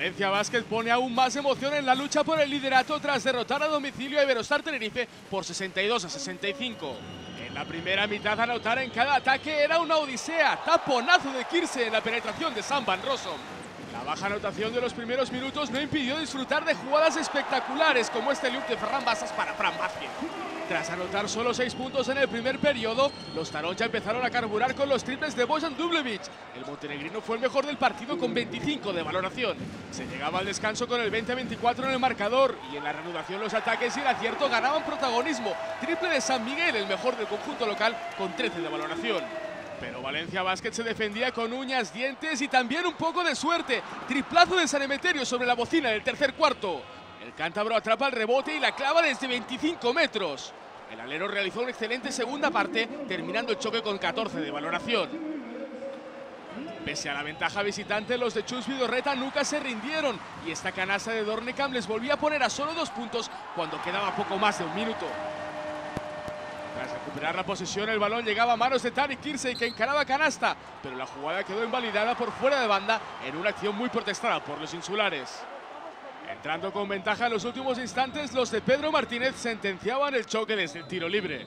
Valencia Basket pone aún más emoción en la lucha por el liderato tras derrotar a domicilio a Iberostar Tenerife por 62 a 65. En la primera mitad anotar en cada ataque era una odisea, taponazo de Kirse en la penetración de Sam Van Rossum. La baja anotación de los primeros minutos no impidió disfrutar de jugadas espectaculares como este look de Ferran Basas para Fran Vázquez. Tras anotar solo seis puntos en el primer periodo, los Taronja empezaron a carburar con los triples de Bojan Dublevic. El montenegrino fue el mejor del partido con 25 de valoración. Se llegaba al descanso con el 20-24 en el marcador y en la reanudación los ataques y el acierto ganaban protagonismo. Triple de San Miguel, el mejor del conjunto local, con 13 de valoración. Pero Valencia Basket se defendía con uñas, dientes y también un poco de suerte. Triplazo de San Emeterio sobre la bocina del tercer cuarto. El cántabro atrapa el rebote y la clava desde 25 metros. El alero realizó una excelente segunda parte, terminando el choque con 14 de valoración. Pese a la ventaja visitante, los de Chus Vidorreta nunca se rindieron y esta canasta de Dornecam les volvía a poner a solo dos puntos cuando quedaba poco más de un minuto. Recuperar la posesión, el balón llegaba a manos de Tariq Kirsey que encaraba canasta, pero la jugada quedó invalidada por fuera de banda en una acción muy protestada por los insulares. Entrando con ventaja en los últimos instantes, los de Pedro Martínez sentenciaban el choque desde el tiro libre.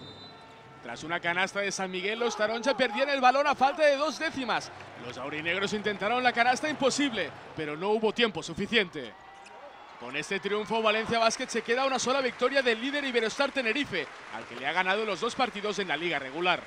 Tras una canasta de San Miguel, los Taroncha perdían el balón a falta de dos décimas. Los aurinegros intentaron la canasta imposible, pero no hubo tiempo suficiente. Con este triunfo, Valencia Basket se queda una sola victoria del líder Iberostar Tenerife, al que le ha ganado los dos partidos en la liga regular.